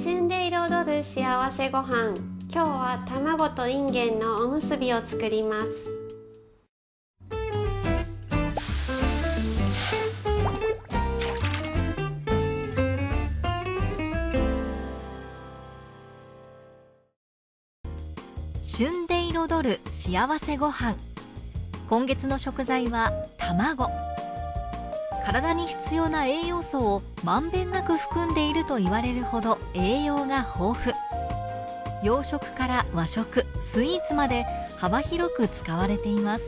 旬で彩る幸せご飯。今日は卵とインゲンのおむすびを作ります。旬で彩る幸せご飯。今月の食材は卵。体に必要な栄養素をまんべんなく含んでいると言われるほど栄養が豊富。洋食から和食スイーツまで幅広く使われています。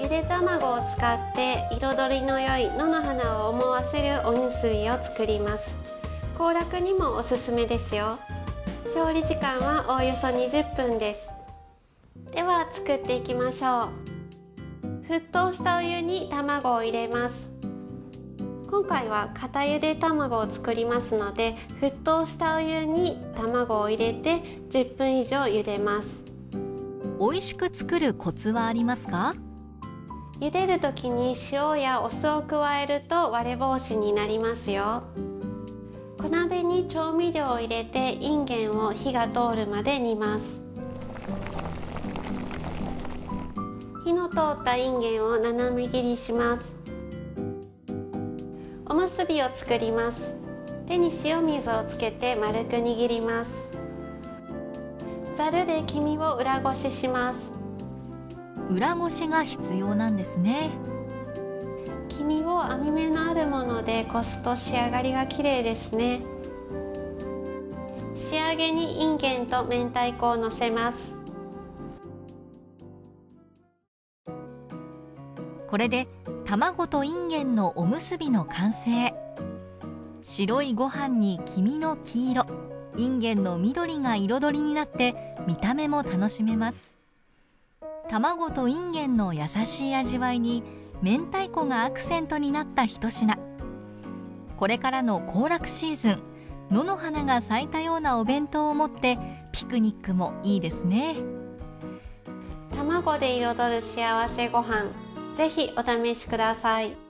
ゆで卵を使って彩りの良い野の花を思わせるおにすびを作ります。行楽にもおすすめですよ。調理時間はおおよそ20分です。では作っていきましょう。沸騰したお湯に卵を入れます。今回は固ゆで卵を作りますので沸騰したお湯に卵を入れて10分以上茹でます。美味しく作るコツはありますか？茹でる時に塩やお酢を加えると割れ防止になりますよ。小鍋に調味料を入れてインゲンを火が通るまで煮ます火の通ったインゲンを斜め切りします。おむすびを作ります。手に塩水をつけて丸く握ります。ざるで黄身を裏ごしします。裏ごしが必要なんですね。黄身を網目のあるものでこすと仕上がりが綺麗ですね。仕上げにインゲンと明太子をのせますこれで卵とインゲンのおむすびの完成。白いご飯に黄身の黄色。インゲンの緑が彩りになって見た目も楽しめます。卵とインゲンの優しい味わいに明太子がアクセントになった一品。これからの行楽シーズン野の花が咲いたようなお弁当を持ってピクニックもいいですね。卵で彩る幸せご飯。ぜひお試しください。